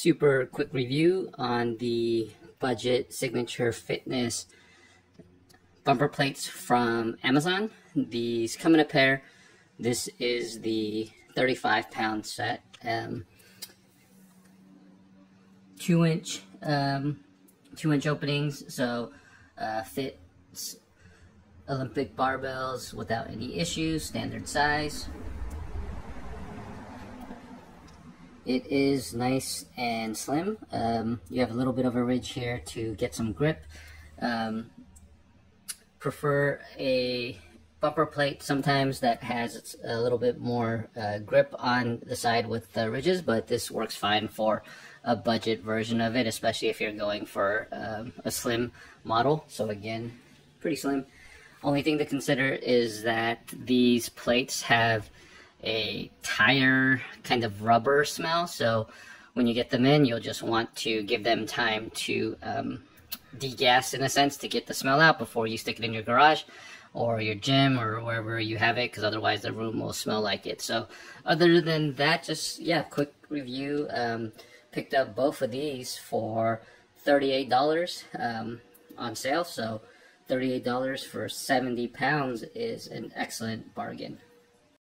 super quick review on the budget signature fitness bumper plates from Amazon. These come in a pair. This is the 35 pound set. Um, two inch um, two inch openings, so uh, fits Olympic barbells without any issues, standard size. It is nice and slim. Um, you have a little bit of a ridge here to get some grip. Um, prefer a bumper plate sometimes that has a little bit more uh, grip on the side with the ridges, but this works fine for a budget version of it, especially if you're going for um, a slim model. So again, pretty slim. Only thing to consider is that these plates have a tire kind of rubber smell. So when you get them in, you'll just want to give them time to um, degas in a sense to get the smell out before you stick it in your garage or your gym or wherever you have it because otherwise the room will smell like it. So other than that, just yeah, quick review. Um, picked up both of these for $38 um, on sale. So $38 for 70 pounds is an excellent bargain.